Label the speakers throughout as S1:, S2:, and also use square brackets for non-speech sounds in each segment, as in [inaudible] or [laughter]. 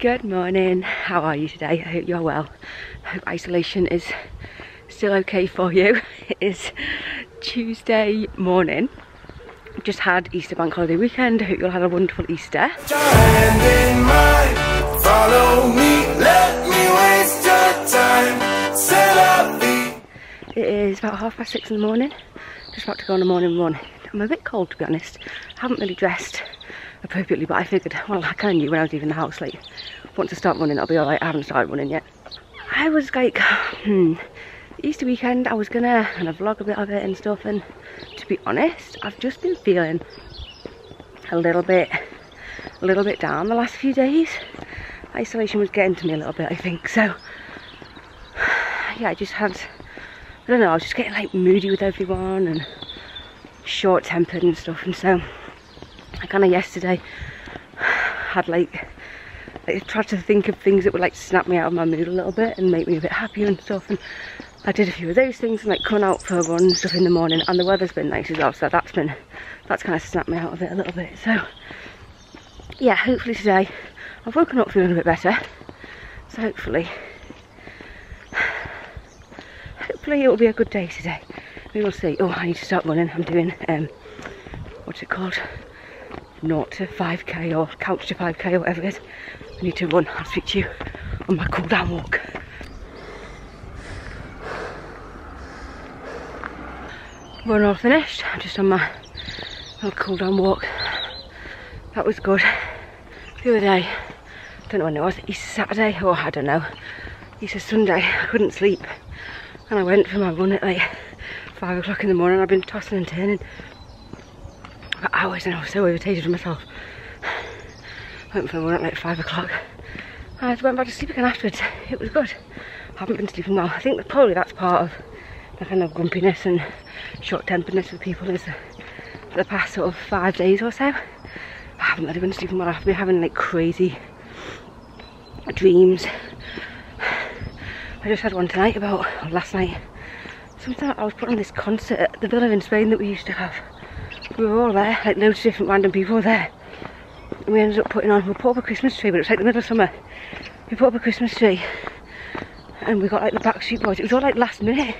S1: Good morning. How are you today? I hope you're well. I hope isolation is still okay for you. [laughs] It is Tuesday morning. Just had Easter bank holiday weekend. I hope you all had a wonderful Easter. It is about half past six in the morning. Just about to go on a morning run. I'm a bit cold to be honest. I haven't really dressed appropriately, but I figured, well, I kind of knew when I was leaving the house, like, once I start running, I'll be alright. I haven't started running yet. I was like, [sighs] hmm, Easter weekend, I was gonna kind of vlog a bit of it and stuff, and to be honest, I've just been feeling a little bit, a little bit down the last few days. Isolation was getting to me a little bit, I think, so, [sighs] yeah, I just had, I don't know, I was just getting like moody with everyone and short-tempered and stuff, and so I kind of yesterday had like, I tried to think of things that would like snap me out of my mood a little bit and make me a bit happier and stuff. And I did a few of those things and like coming out for a run and stuff in the morning. And the weather's been nice as well, so that's been that's kind of snapped me out of it a little bit. So yeah, hopefully today I've woken up feeling a bit better. So hopefully, hopefully it will be a good day today. We will see. Oh, I need to start running. I'm doing um, what's it called? 0 to 5k or couch to 5k or whatever it is. I need to run. I'll speak to you on my cool down walk. Run all finished. I'm just on my little cool down walk. That was good. The other day, I don't know when it was, Easter Saturday or I don't know, Easter Sunday, I couldn't sleep. And I went for my run at like 5 o'clock in the morning. I've been tossing and turning for hours and I was so irritated with myself. Went for a run at like 5 o'clock. I went back to sleep again afterwards. It was good. I haven't been sleeping well. I think that probably that's part of the kind of grumpiness and short-temperedness with people is for the past sort of five days or so. I haven't really been sleeping well. I've been having like crazy dreams. I just had one tonight about, last night, something I was putting on this concert at the villa in Spain that we used to have. We were all there, like loads of different random people were there. And we ended up putting on, we put up a Christmas tree, but it was like the middle of summer. We put up a Christmas tree and we got like the Backstreet Boys. It was all like last minute.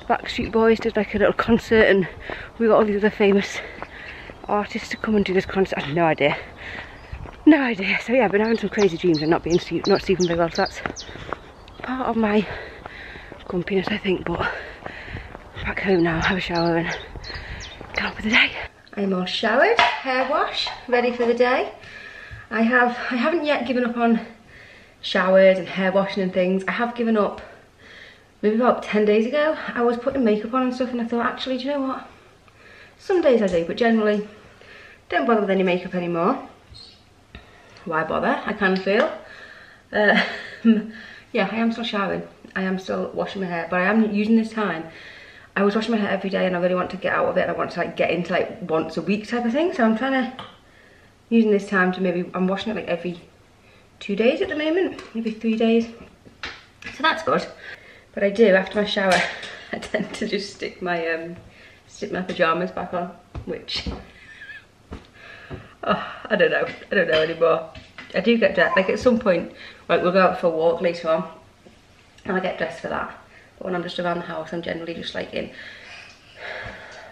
S1: The Backstreet Boys did like a little concert and we got all these other famous artists to come and do this concert. I had no idea. No idea. So yeah, I've been having some crazy dreams and not being not sleeping very well. So that's part of my grumpiness, I think. But back home now, have a shower and on with the day. I'm all showered, hair wash, ready for the day. I have, I haven't yet given up on showers and hair washing and things. I have given up maybe about 10 days ago. I was putting makeup on and stuff and I thought, actually, do you know what? Some days I do, but generally don't bother with any makeup anymore. Why bother? I of feel. Uh, [laughs] yeah, I am still showering. I am still washing my hair, but I am using this time I was washing my hair every day and I really want to get out of it. I want to like get into like once a week type of thing. So I'm trying to, using this time to maybe, I'm washing it like every two days at the moment, maybe three days. So that's good. But I do, after my shower, [laughs] I tend to just stick my, um, stick my pajamas back on, which, [sighs] oh, I don't know. I don't know anymore. I do get dressed, like at some point, like we'll go out for a walk later on, and I get dressed for that when I'm just around the house, I'm generally just like in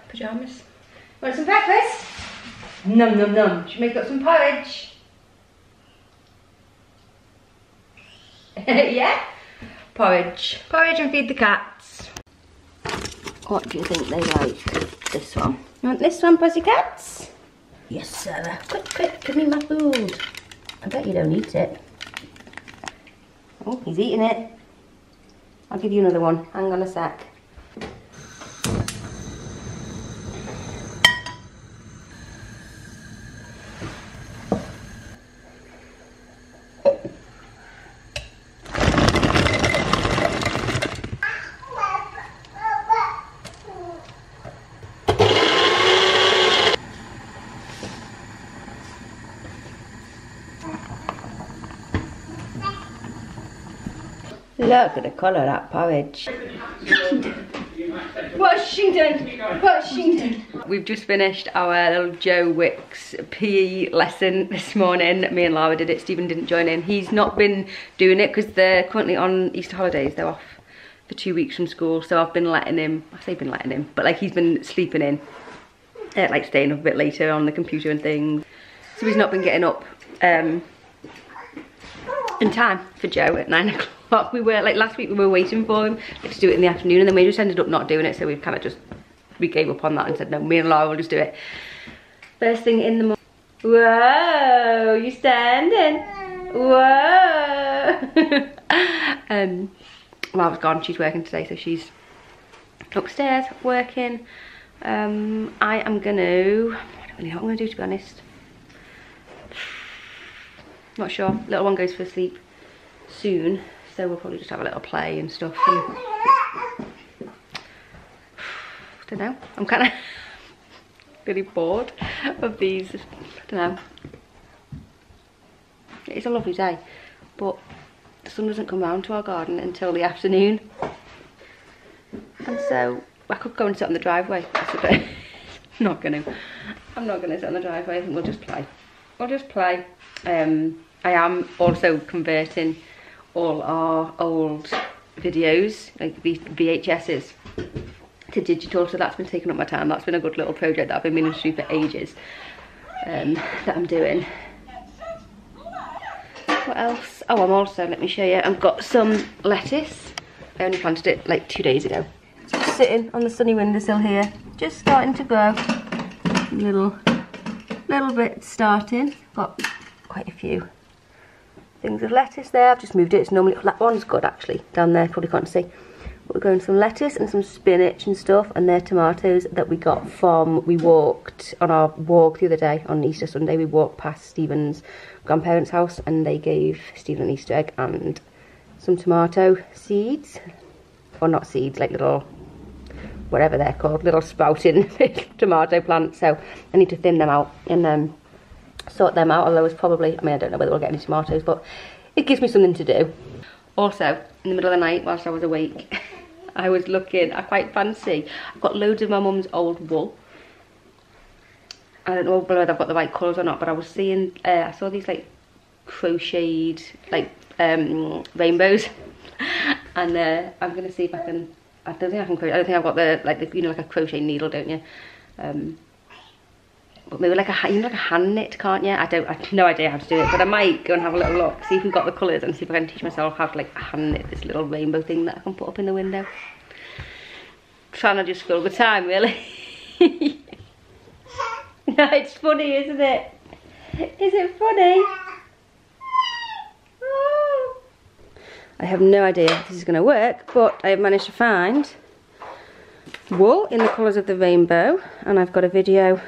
S1: pyjamas. Want some breakfast? Num num num. Should make up some porridge? [laughs] yeah? Porridge. Porridge and feed the cats. What do you think they like? This one. You want this one, pussycats? Yes, sir. Quick, quick, give me my food. I bet you don't eat it. Oh, he's eating it. I'll give you another one. Hang on a sec. Look at the colour of that porridge. Washington! Washington! We've just finished our little Joe Wicks PE lesson this morning. Me and Lara did it, Stephen didn't join in. He's not been doing it because they're currently on Easter holidays. They're off for two weeks from school. So I've been letting him, I say been letting him, but like he's been sleeping in. Uh, like staying up a bit later on the computer and things. So he's not been getting up um, in time for Joe at nine o'clock. But we were, like last week we were waiting for him to do it in the afternoon and then we just ended up not doing it. So we've kind of just we gave up on that and said, no, me and Laura will just do it. First thing in the morning. Whoa, you standing? Whoa. [laughs] um, Laura's gone, she's working today, so she's upstairs working. Um, I am gonna, I don't really know what I'm gonna do to be honest. Not sure, little one goes for sleep soon, so we'll probably just have a little play and stuff. [sighs] And don't know. I'm kind of [laughs] really bored of these. I don't know. It's a lovely day, but the sun doesn't come round to our garden until the afternoon. And so I could go and sit on the driveway. [laughs] I'm [laughs] not gonna. I'm not gonna sit on the driveway. I think we'll just play. We'll just play. Um, I am also converting all our old videos, like VHSs, to digital so that's been taking up my time. That's been a good little project that I've been meaning to do for ages um, that I'm doing. What else? Oh I'm also let me show you. I've got some lettuce. I only planted it like two days ago. Just sitting on the sunny windowsill here just starting to grow. Little little bit starting got quite a few things of lettuce there. I've just moved it. It's normally that one's good actually down there probably can't see. We're going some lettuce and some spinach and stuff and they're tomatoes that we got from we walked on our walk the other day on Easter Sunday. We walked past Stephen's grandparents house and they gave Stephen an Easter egg and some tomato seeds. Or not seeds like little whatever they're called little sprouting [laughs] tomato plants. So I need to thin them out and um, sort them out although it's probably I mean I don't know whether we'll get any tomatoes but it gives me something to do also in the middle of the night whilst I was awake [laughs] I was looking, I quite fancy. I've got loads of my mum's old wool. I don't know whether I've got the right colours or not, but I was seeing, uh, I saw these like crocheted, like um, rainbows. [laughs] and uh, I'm going to see if I can, I don't think I can crochet, I don't think I've got the, like the, you know, like a crochet needle, don't you? Um, maybe like a, you know, like a hand knit, can't you? I don't, I have no idea how to do it, but I might go and have a little look, see if we've got the colours and see if I can teach myself how to like hand knit this little rainbow thing that I can put up in the window. trying to just fill the time, really. [laughs] no, it's funny, isn't it? Is it funny? I have no idea if this is going to work, but I have managed to find wool in the colours of the rainbow, and I've got a video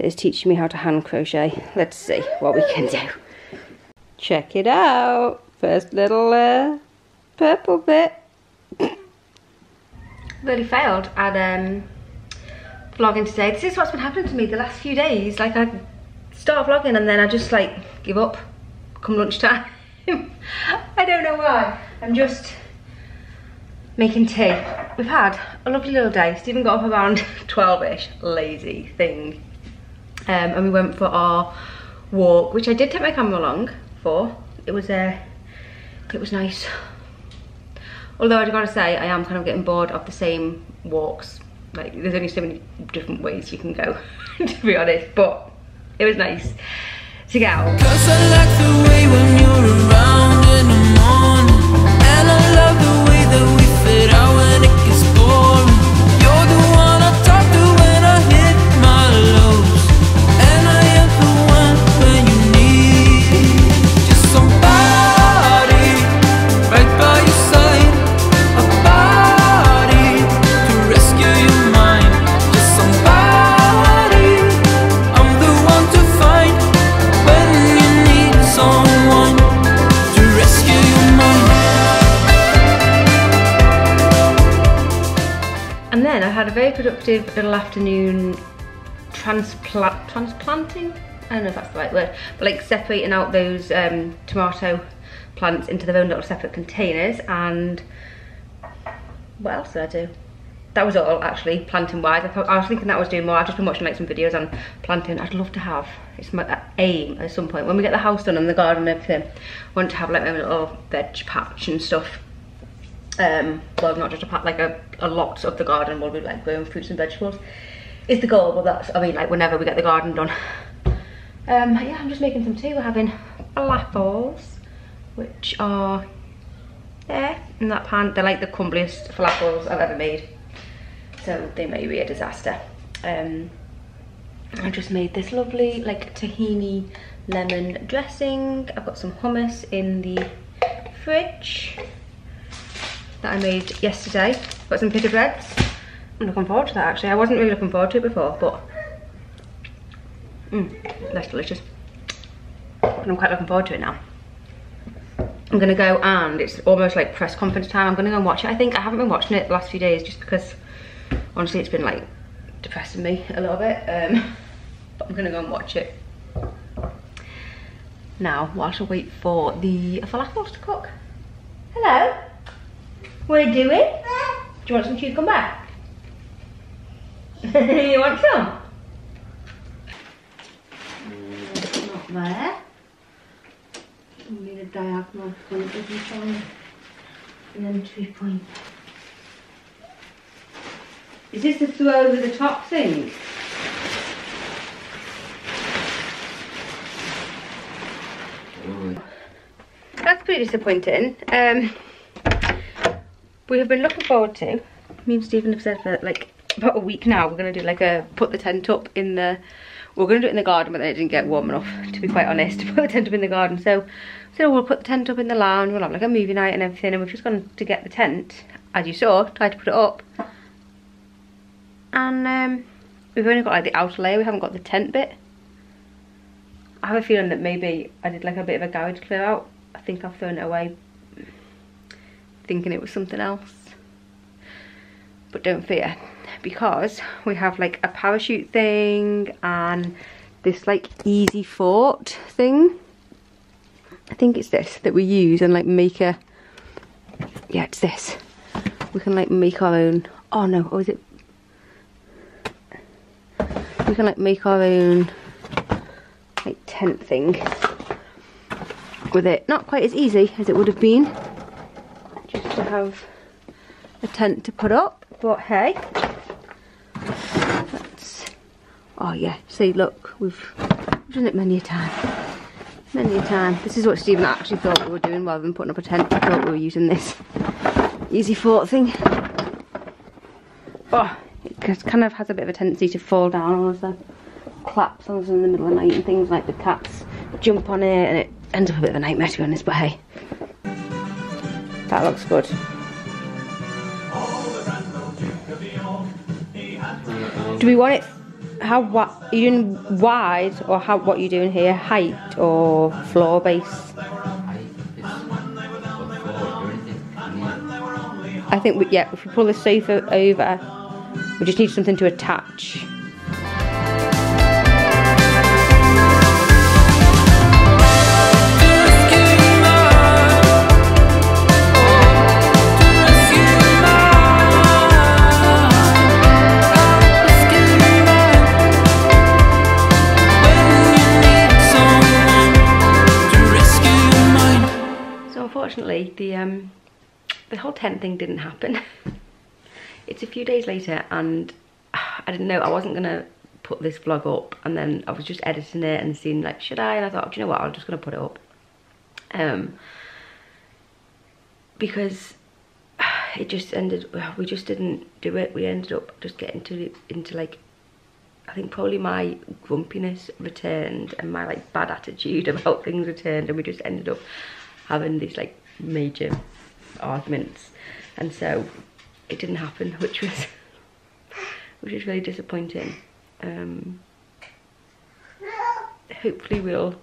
S1: that is teaching me how to hand crochet. Let's see what we can do. Check it out. First little uh, purple bit. really failed at um, vlogging today. This is what's been happening to me the last few days. Like I start vlogging and then I just like give up come lunchtime. [laughs] I don't know why. I'm just making tea. We've had a lovely little day. Stephen got up around [laughs] 12ish, lazy thing um, and we went for our walk, which I did take my camera along for. It was uh, it was nice. Although I've got to say, I am kind of getting bored of the same walks. Like, there's only so many different ways you can go, [laughs] to be honest. But it was nice to get out. Productive little afternoon transplant transplanting I don't know if that's the right word but like separating out those um, tomato plants into their own little separate containers and what else did I do that was all actually planting wise. I, thought, I was thinking that I was doing more. I've just been watching like some videos on planting. I'd love to have, it's my aim at some point, when we get the house done and the garden and everything, I want to have like my little veg patch and stuff. Um, well, not just a patch, like a, a lot of the garden will be like growing fruits and vegetables. Is the goal, but that's, I mean, like whenever we get the garden done. Um, yeah, I'm just making some tea. We're having falafels, which are there in that pan. They're like the crumbliest falafels I've ever made so they may be a disaster. Um, I just made this lovely like tahini lemon dressing. I've got some hummus in the fridge that I made yesterday. Got some pita breads. I'm looking forward to that actually. I wasn't really looking forward to it before, but mm, that's delicious. And I'm quite looking forward to it now. I'm gonna go and it's almost like press conference time. I'm gonna go and watch it. I think I haven't been watching it the last few days just because honestly it's been like depressing me a little bit um, [laughs] but I'm gonna go and watch it now whilst I wait for the falafels to cook hello what are you doing? Do you want some cucumber? [laughs] You want some? Not there. We need a diagonal point and then two point is this the throw over the top thing? That's pretty disappointing. Um, we have been looking forward to, me and Stephen have said for like about a week now, we're going to do like a, put the tent up in the, we're going to do it in the garden, but then it didn't get warm enough, to be quite honest, to [laughs] put the tent up in the garden. So, so we'll put the tent up in the lounge, we'll have like a movie night and everything, and we've just gone to get the tent, as you saw, tried to put it up, and um, we've only got like the outer layer we haven't got the tent bit. I have a feeling that maybe I did like a bit of a garage clear out. I think I've thrown it away thinking it was something else. But don't fear because we have like a parachute thing and this like easy fort thing. I think it's this that we use and like make a yeah it's this. We can like make our own oh no or is it? We can like make our own like tent thing with it. Not quite as easy as it would have been to have a tent to put up, but hey. That's, oh yeah, see look, we've, done it many a time. Many a time. This is what Stephen actually thought we were doing rather than putting up a tent. I thought we were using this easy fort thing. Oh, it kind of has a bit of a tendency to fall down on us. Claps on us in the middle of the night and things like the cats jump on it and it ends up a bit of a nightmare to be honest, but hey. That looks good. Do we want it, how, what, are you doing wide or how, what are you doing here? Height or floor base? I think, we, yeah, if we pull the sofa over, we just need something to attach. Unfortunately, the um, the whole tent thing didn't happen. [laughs] it's a few days later and [sighs] I didn't know, I wasn't gonna put this vlog up and then I was just editing it and seeing like, should I? And I thought, do you know what, I'm just gonna put it up. Um, because [sighs] it just ended, [sighs] we just didn't do it. We ended up just getting to into like, I think probably my grumpiness returned and my like bad attitude [laughs] about things returned and we just ended up having these like major arguments. And so it didn't happen, [laughs] which was which is really disappointing. Um, hopefully we'll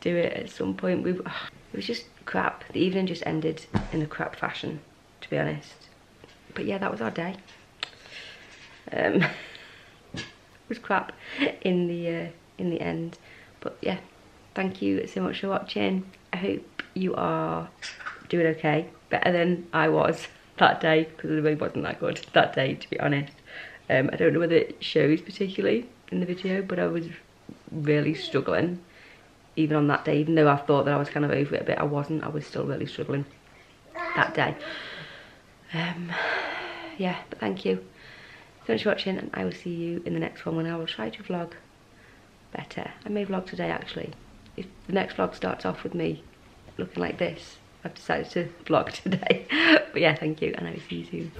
S1: do it at some point. We it was just crap. The evening just ended in a crap fashion, to be honest. But yeah, that was our day. Um, [laughs] it was crap in the uh, in the end. But yeah, thank you so much for watching. I hope you are doing okay, better than I was that day because it really wasn't that good that day, to be honest. Um, I don't know whether it shows particularly in the video, but I was really struggling even on that day, even though I thought that I was kind of over it a bit, I wasn't. I was still really struggling that day. Um, yeah, but thank you so much for watching and I will see you in the next one when I will try to vlog better. I may vlog today actually if the next vlog starts off with me looking like this, I've decided to [laughs] vlog today. but yeah, thank you, and I will see you soon.